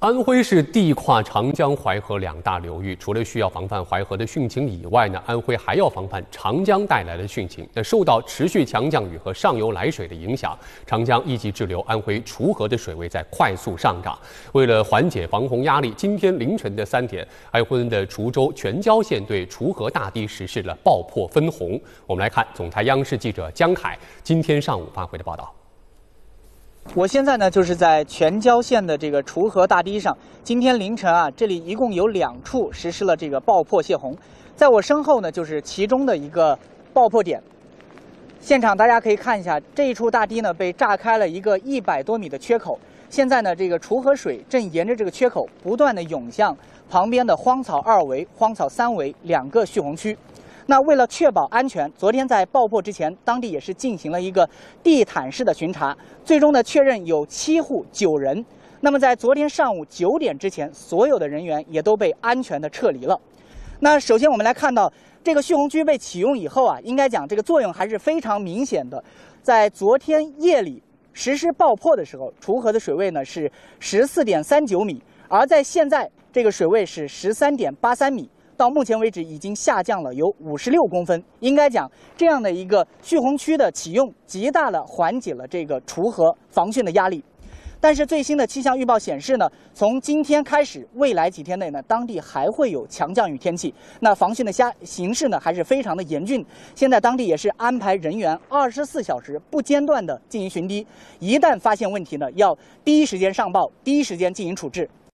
安徽是地跨长江、淮河两大流域，除了需要防范淮河的汛情以外呢，安徽还要防范长江带来的汛情。那受到持续强降雨和上游来水的影响，长江一级支流安徽滁河的水位在快速上涨。为了缓解防洪压力，今天凌晨的三点，安徽的滁州全椒县对滁河大堤实施了爆破分洪。我们来看总台央视记者江凯今天上午发回的报道。我现在呢，就是在全椒县的这个滁河大堤上。今天凌晨啊，这里一共有两处实施了这个爆破泄洪。在我身后呢，就是其中的一个爆破点。现场大家可以看一下，这一处大堤呢被炸开了一个一百多米的缺口。现在呢，这个滁河水正沿着这个缺口不断的涌向旁边的荒草二围、荒草三围两个蓄洪区。那为了确保安全，昨天在爆破之前，当地也是进行了一个地毯式的巡查，最终呢确认有七户九人。那么在昨天上午九点之前，所有的人员也都被安全的撤离了。那首先我们来看到这个蓄洪区被启用以后啊，应该讲这个作用还是非常明显的。在昨天夜里实施爆破的时候，滁河的水位呢是十四点三九米，而在现在这个水位是十三点八三米。到目前为止，已经下降了有五十六公分。应该讲，这样的一个蓄洪区的启用，极大的缓解了这个滁河防汛的压力。但是最新的气象预报显示呢，从今天开始，未来几天内呢，当地还会有强降雨天气。那防汛的下形势呢，还是非常的严峻。现在当地也是安排人员二十四小时不间断的进行巡堤，一旦发现问题呢，要第一时间上报，第一时间进行处置。